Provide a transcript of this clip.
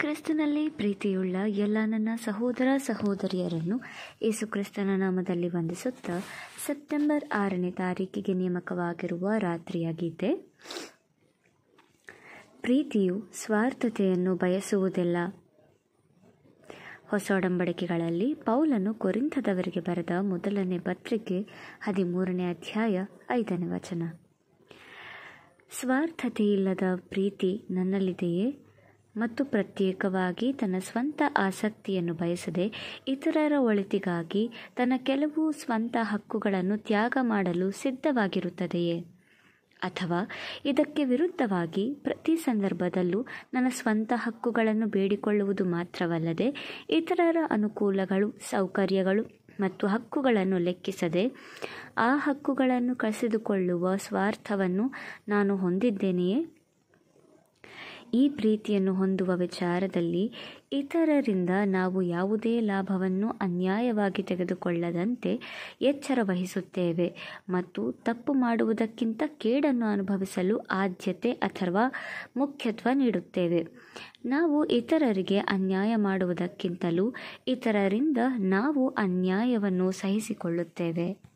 ಕ್ರಿಸ್ತನಲ್ಲಿ ಪ್ರೀತಿಯುಳ್ಳ ಎಲ್ಲ ನನ್ನ ಸಹೋದರ ಸಹೋದರಿಯರನ್ನು ಯೇಸು ಕ್ರಿಸ್ತನ ನಾಮದಲ್ಲಿ ವಂದಿಸುತ್ತಾ ಸೆಪ್ಟೆಂಬರ್ ಆರನೇ ತಾರೀಕಿಗೆ ನೇಮಕವಾಗಿರುವ ರಾತ್ರಿಯ ಗೀತೆ. ಪ್ರೀತಿಯು ಸ್ವಾರ್ಥತೆಯನ್ನು ಬಯಸುವುದಿಲ್ಲ. ಹೊಸ ಒಡಂಬಡಿಕೆಗಳಲ್ಲಿ ಪೌಲನು ಕೊರಿಂಥದವರಿಗೆ ಬರೆದ ಮೊದಲನೇ ಪತ್ರಿಕೆ ಹದಿಮೂರನೇ ಅಧ್ಯಾಯ ಐದನೇ ವಚನ. ಸ್ವಾರ್ಥತೆಯಿಲ್ಲದ ಪ್ರೀತಿ ನನ್ನಲ್ಲಿದೆಯೇ? ಮತ್ತು ಪ್ರತ್ಯೇಕವಾಗಿ ತನ್ನ ಸ್ವಂತ ಆಸಕ್ತಿಯನ್ನು ಬಯಸದೆ ಇತರರ ಒಳಿತಿಗಾಗಿ ತನ್ನ ಕೆಲವು ಸ್ವಂತ ಹಕ್ಕುಗಳನ್ನು ತ್ಯಾಗ ಮಾಡಲು ಸಿದ್ಧವಾಗಿರುತ್ತದೆಯೇ? ಅಥವಾ ಇದಕ್ಕೆ ವಿರುದ್ಧವಾಗಿ ಪ್ರತಿ ಸಂದರ್ಭದಲ್ಲೂ ನನ್ನ ಸ್ವಂತ ಹಕ್ಕುಗಳನ್ನು ಬೇಡಿಕೊಳ್ಳುವುದು ಮಾತ್ರವಲ್ಲದೆ ಇತರರ ಅನುಕೂಲಗಳು, ಸೌಕರ್ಯಗಳು ಮತ್ತು ಹಕ್ಕುಗಳನ್ನು ಲೆಕ್ಕಿಸದೆ ಆ ಹಕ್ಕುಗಳನ್ನು ಕಸಿದುಕೊಳ್ಳುವ ಸ್ವಾರ್ಥವನ್ನು ನಾನು ಹೊಂದಿದ್ದೇನೆಯೇ? ಈ ಪ್ರೀತಿಯನ್ನು ಹೊಂದುವ ವಿಚಾರದಲ್ಲಿ ಇತರರಿಂದ ನಾವು ಯಾವುದೇ ಲಾಭವನ್ನು ಅನ್ಯಾಯವಾಗಿ ತೆಗೆದುಕೊಳ್ಳದಂತೆ ಎಚ್ಚರ ವಹಿಸುತ್ತೇವೆ ಮತ್ತು ತಪ್ಪು ಮಾಡುವುದಕ್ಕಿಂತ ಕೇಡನ್ನು ಅನುಭವಿಸಲು ಆದ್ಯತೆ ಅಥವಾ ಮುಖ್ಯತ್ವ ನೀಡುತ್ತೇವೆ. ನಾವು ಇತರರಿಗೆ ಅನ್ಯಾಯ ಮಾಡುವುದಕ್ಕಿಂತಲೂ ಇತರರಿಂದ ನಾವು ಅನ್ಯಾಯವನ್ನು ಸಹಿಸಿಕೊಳ್ಳುತ್ತೇವೆ.